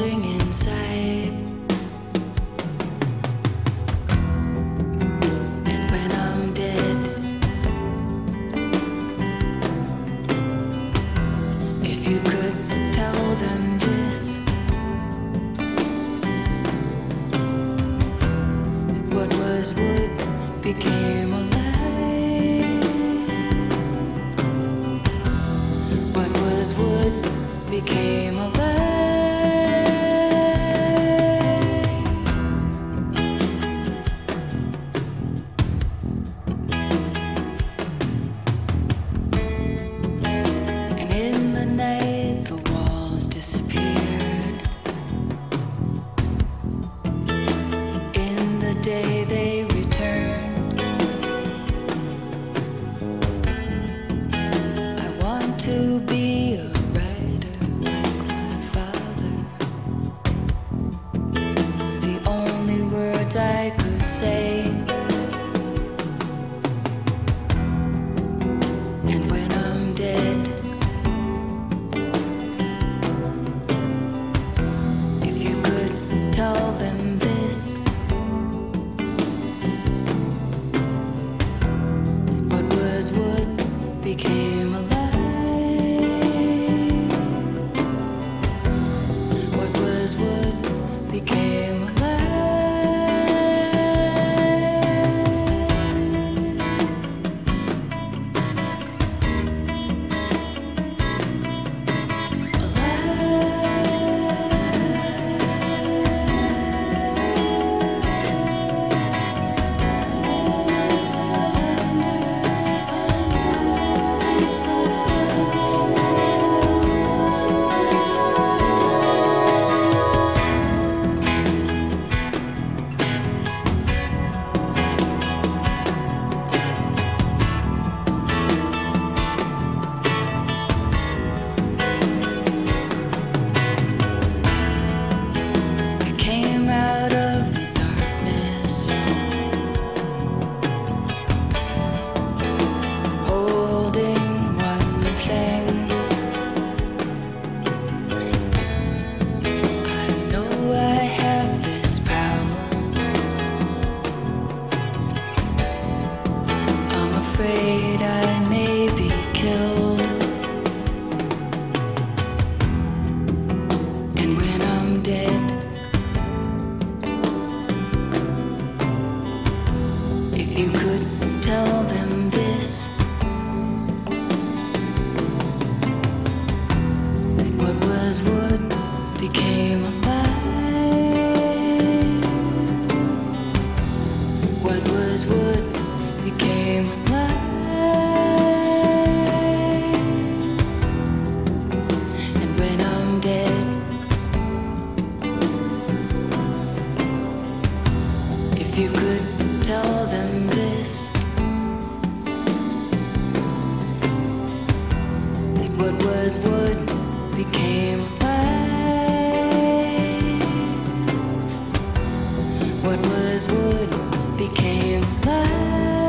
inside. And when I'm dead, if you could tell them this, what was wood became alive. What was wood became alive. Day, they returned. I want to be a writer like my father. The only words I could say. And when I'm dead, if you Wood became. And when I'm dead, If you could tell them this, that what was wood became. What was wood became alive.